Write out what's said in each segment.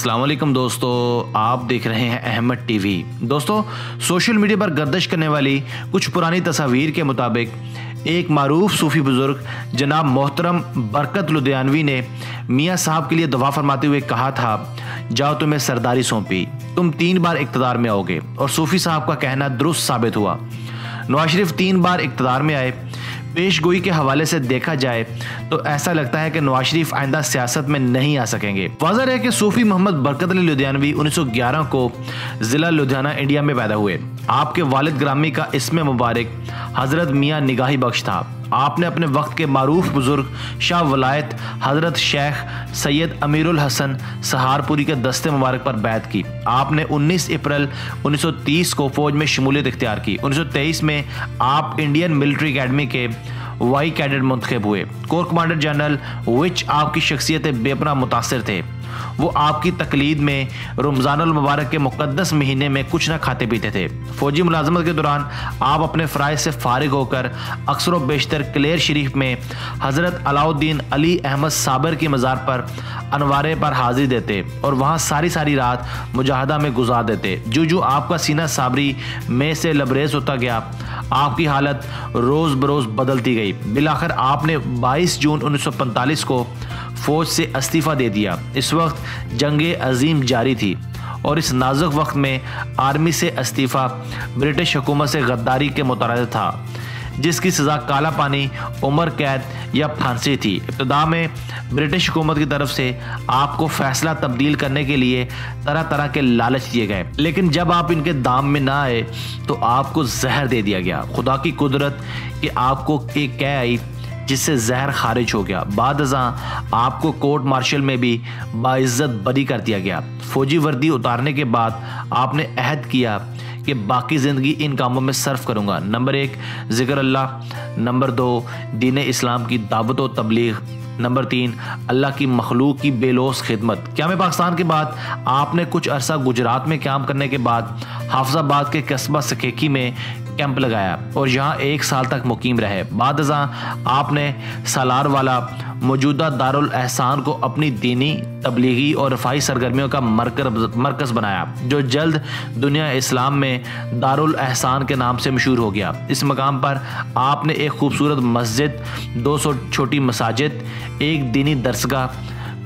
السلام علیکم دوستو، آپ دیکھ رہے ہیں احمد ٹی وی۔ دوستو، سوشل میڈیا پر گردش کرنے والی کچھ پرانی تصاویر کے مطابق ایک معروف صوفی بزرگ جناب محترم برکت لدھیانوی نے میاں صاحب کے لیے دعا فرماتے ہوئے کہا تھا، جاؤ تمہیں سرداری سونپی، تم تین بار اقتدار میں آؤ گے۔ اور صوفی صاحب کا کہنا درست ثابت ہوا۔ نواز شریف تین بار اقتدار میں آئے۔ پیش گوئی کے حوالے سے دیکھا جائے تو ایسا لگتا ہے کہ نواز شریف آئندہ سیاست میں نہیں آ سکیں گے۔ واضح ہے کہ صوفی محمد برکت علی لدھیانوی انیس سو گیارہ کو ضلع لدھیانہ، انڈیا میں پیدا ہوئے۔ آپ کے والد گرامی کا اسم مبارک حضرت میاں نگاہی بخش تھا۔ آپ نے اپنے وقت کے معروف بزرگ شاہ ولایت حضرت شیخ سید امیر الحسن سہارپوری کے دستے مبارک پر بیعت کی۔ آپ نے انیس اپریل انیس سو تیس کو فوج میں شمولیت اختیار کی۔ انیس سو تیئیس میں آپ انڈین ملٹری اکیڈمی کے وائی کیڈٹ منتخب ہوئے۔ کور کمانڈر جنرل وچ آپ کی شخصیت بے پناہ متاثر تھے۔ وہ آپ کی تقلید میں رمضان المبارک کے مقدس مہینے میں کچھ نہ کھاتے پیتے تھے۔ فوجی ملازمت کے دوران آپ اپنے فرائض سے فارغ ہو کر اکثر و بیشتر کلیر شریف میں حضرت علاؤ الدین علی احمد صابر کی مزار پر انوارے پر حاضر دیتے اور وہاں ساری ساری رات مجاہدہ میں گزار دیتے۔ جو جو آپ کا سینہ صابری میں سے لبریز ہوتا گیا، آپ کی حالت روز بروز بدلتی گئی۔ بلاخر آپ نے بائیس جون انیس سو پنتالیس کو فوج سے استعفیٰ دے دیا۔ اس وقت جنگ عظیم جاری تھی اور اس نازک وقت میں آرمی سے استعفیٰ برٹش حکومت سے غداری کے مترادف تھا، جس کی سزا کالا پانی، عمر قید یا پھانسی تھی۔ ابتدا میں برٹش حکومت کی طرف سے آپ کو فیصلہ تبدیل کرنے کے لیے طرح طرح کے لالچ دیے گئے۔ لیکن جب آپ ان کے دام میں نہ آئے تو آپ کو زہر دے دیا گیا۔ خدا کی قدرت کہ آپ کو ایک کہہ آئی؟ جس سے زہر خارج ہو گیا۔ بعد ازاں آپ کو کورٹ مارشل میں بھی باعزت بری کر دیا گیا۔ فوجی وردی اتارنے کے بعد آپ نے عہد کیا کہ باقی زندگی ان کاموں میں صرف کروں گا۔ نمبر ایک، ذکر اللہ۔ نمبر دو، دین اسلام کی دعوت و تبلیغ۔ نمبر تین، اللہ کی مخلوق کی بے لوس خدمت۔ قیام پاکستان کے بعد آپ نے کچھ عرصہ گجرات میں قیام کرنے کے بعد، حافظ آباد کے قصبہ سکیکی میں کیمپ لگایا اور یہاں ایک سال تک مقیم رہے۔ بعد ازاں آپ نے سالار والا موجودہ دارالاحسان کو اپنی دینی تبلیغی اور رفائی سرگرمیوں کا مرکز بنایا، جو جلد دنیا اسلام میں دارالاحسان کے نام سے مشہور ہو گیا۔ اس مقام پر آپ نے ایک خوبصورت مسجد، دو سو چھوٹی مساجد، ایک دینی درسگاہ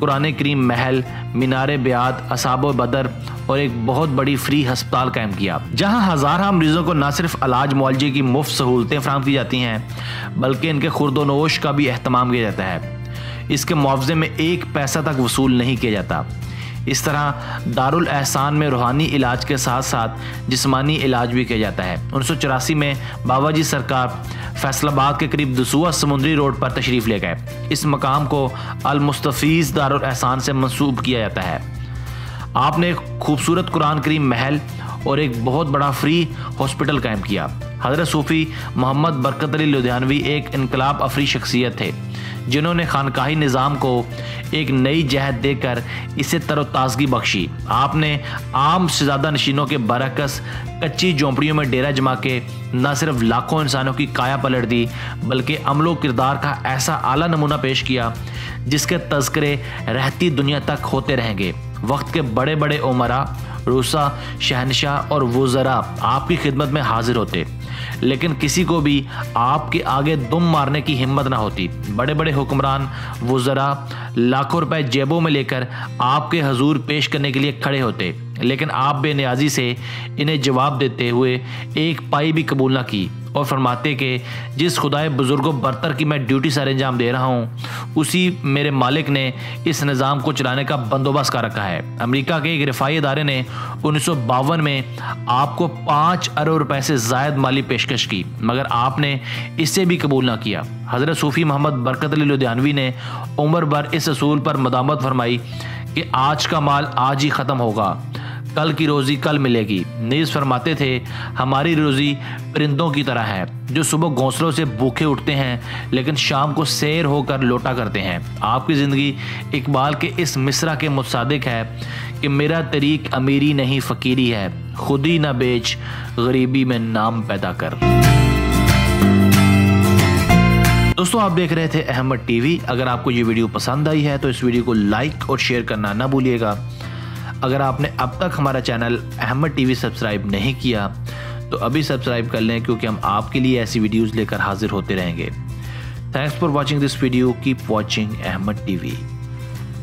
قرآن کریم محل، مینار بیاد اصاب و بدر اور ایک بہت بڑی فری ہسپتال قائم کیا۔ جہاں ہزارہ مریضوں کو نہ صرف علاج معالجے کی مفت سہولتیں فراہم کی جاتی ہیں، بلکہ ان کے خرد و نوش کا بھی اہتمام کیا جاتا ہے۔ اس کے معاوضے میں ایک پیسہ تک وصول نہیں کیا جاتا۔ اس طرح دارالاحسان میں روحانی علاج کے ساتھ ساتھ جسمانی علاج بھی کیا جاتا ہے۔ انیس سو چوراسی میں بابا جی سرکار فیصل آباد کے قریب دسوہ سمندری روڈ پر تشریف لے گئے۔ اس مقام کو المستفیز دارالاحسان سے منسوب کیا جاتا ہے۔ آپ نے ایک خوبصورت قرآن کریم محل اور ایک بہت بڑا فری ہاسپٹل قائم کیا۔ حضرت صوفی محمد برکت علی لدھیانوی ایک انقلاب افری شخصیت تھے۔ جنہوں نے خانقاہی نظام کو ایک نئی جہد دے کر اسے تر و تازگی بخشی۔ آپ نے عام شہزادہ نشینوں کے برعکس کچی جھونپڑیوں میں ڈیرہ جما کے نہ صرف لاکھوں انسانوں کی کایا پلٹ دی، بلکہ عمل و کردار کا ایسا اعلیٰ نمونہ پیش کیا جس کے تذکرے رہتی دنیا تک ہوتے رہیں گے۔ وقت کے بڑے بڑے عمرہ روسا، شہنشاہ اور وزراء آپ کی خدمت میں حاضر ہوتے۔ لیکن کسی کو بھی آپ کے آگے دم مارنے کی ہمت نہ ہوتی۔ بڑے بڑے حکمران وزراء لاکھوں روپے جیبوں میں لے کر آپ کے حضور پیش کرنے کے لیے کھڑے ہوتے۔ لیکن آپ بے نیازی سے انہیں جواب دیتے ہوئے ایک پائی بھی قبول نہ کی۔ اور فرماتے کہ جس خدائے بزرگ و برتر کی میں ڈیوٹی سر انجام دے رہا ہوں، اسی میرے مالک نے اس نظام کو چلانے کا بندوبست کر رکھا ہے۔ امریکہ کے ایک رفائی ادارے نے انیس سو باون میں آپ کو پانچ ارب روپے سے زائد مالی پیشکش کی، مگر آپ نے اس سے بھی قبول نہ کیا۔ حضرت صوفی محمد برکت علی لدھیانوی نے عمر بر اس اصول پر مدامت فرمائی کہ آج کا مال آج ہی ختم ہوگا۔ کل کی روزی کل ملے گی۔ نیز فرماتے تھے، ہماری روزی پرندوں کی طرح ہے، جو صبح گھونسلوں سے بھوکے اٹھتے ہیں، لیکن شام کو سیر ہو کر لوٹا کرتے ہیں۔ آپ کی زندگی اقبال کے اس مصرع کے متصادق ہے کہ میرا طریق امیری نہیں، فقیری ہے۔ خود ہی نہ بیچ، غریبی میں نام پیدا کر۔ دوستو، آپ دیکھ رہے تھے احمد ٹی وی۔ اگر آپ کو یہ ویڈیو پسند آئی ہے تو اس ویڈیو کو لائک اور شیئر کرنا نہ بھولیے گا۔ اگر آپ نے اب تک ہمارا channel Ahmad T V subscribe نہیں کیا، تو ابھی سبسکرائب کر لیں کیونکہ ہم آپ کے لیے ایسی ویڈیوز لے کر حاضر ہوتے رہیں گے۔ Thanks for watching this video keep watching Ahmad T V.